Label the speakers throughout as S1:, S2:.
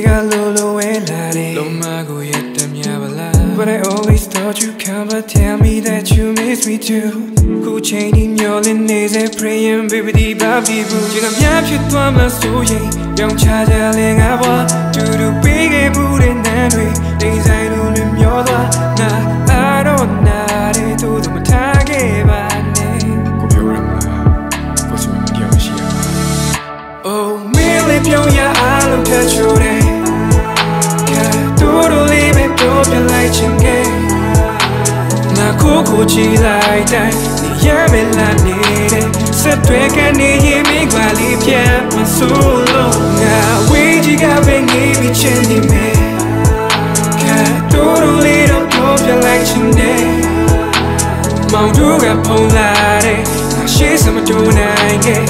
S1: 네가 But I always thought you come but tell me that you miss me too. 구체인 열린 내세 praying baby 디바비부 지난 몇주 동안 소예 영 찾아 내가 와 두루 비게 부른 난 위. 내 인생
S2: ကိုကို
S1: ချီလိုက်တိုင်းနေရမယ်လားနေတဲ့ဆက်တွေကနေရင်မိကွာလေးပြတ်မဆိုးလို့ငါဝေးကြီးကပဲနေပြီးချင်နေမယ်ကဲတူတူလေးတော့ပြောပြလိုက်ချင်တယ်မောင်တို့ကဖုံးလာတယ်ငါရှိစမတူနိုင်ခဲ့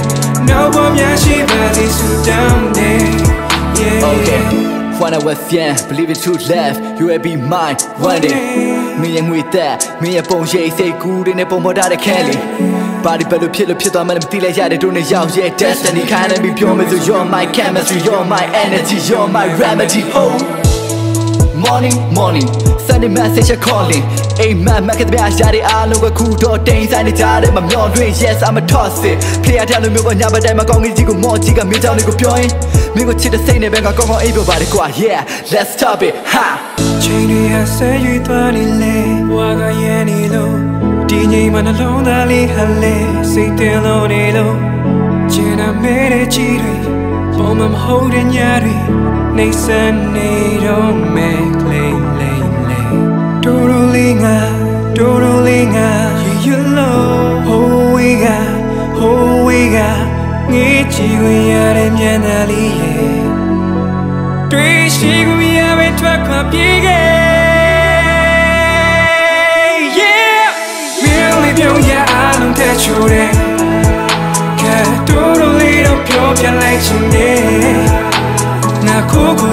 S1: နောက်ပေါ်များရှိပါစေဆူတောင်း
S3: When I was young, believe it to left, you will be mine one day. မင်းရဲ့ငွေသက်မင်းရဲ့ပုံရိပ်စိတ်ကူးတွေနဲ့ပုံပေါ်ထားတဲ့ခဲလီဘာဒီဘယ်လိုဖြစ်လို့ဖြစ်သွားမှလည်းမသိလိုက်ရတဲ့တို့နဲ့ရောက်ရဲ့ destiny kind of be pure မဆို you're my chemistry you're my energy you're my remedy oh morning morning sending message calling အိမ်မက်မက်ကတဲ့အားရတဲ့အားလုံးကခုတော့တိမ်ဆိုင်နေကြတဲ့မမျောတွင် yes I'm a toss it ဖေးရတဲ့လူမျိုးကညာဘက်တိုင်းမှာကောင်းကြီးကိုမော်ကြီးကမင်းကြောင့်တွေကိုပြောရင်မင်းကိုချစ်တဲ့စိတ်နဲ့ပဲငါကောင်းကောင်းအိပ်ပြောပါတယ်ကွာ yeah let's stop it ha
S1: ချိန်တွေဟာဆဲရွေးသွားနေလေဘွာကရန်နေလို့ဒီငိမ်မှနှလုံးသားလေးဟလေစိတ်တင်လို့နေလို့ချင်တာမဲတဲ့ချီတွေ ပုံမမဟုတ်တဲ့ညတွေနေစမ်းနေတော့မဲကလေးလေးလေးဒူရူလေးငါဒူရူလေးငါ you love oh we got oh we got ငေးချီဝင်ရတဲ့မျက်နှာလေးရဲ့တွေ့ရှိကိုရပဲထွက်ခွာပြေးခဲ့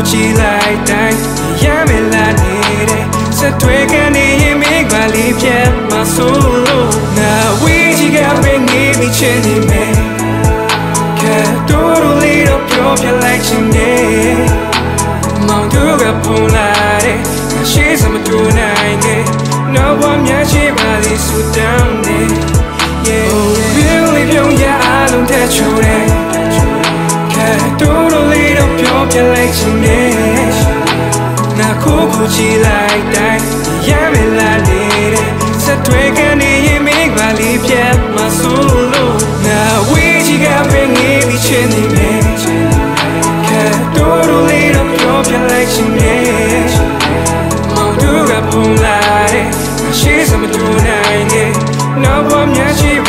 S1: ကိုကိုကြည့်လိုက်တိုင်းရမယ်လားနေတဲ့စက်တွေကနေရင်မိကလေးပြတ်မဆိုးလို့ငါဝေးကြီးကပဲငေးပြီးချ ချီလိုက်တိုင်းရမ်းမလာနေတဲ့ဆက်တွဲကနေရင်မင်းကလေးပြတ်မဆိုးလို့နာဝေးချီကပင်ငေးပြီးချင်းနေမယ်ကဲတော်တော်လေးတော့ပြောပြလိုက်ချင်နေမောင်တို့ကပုံလာတယ်ရှေးစမတူနိုင်နေနောက်ဘဝများရှိ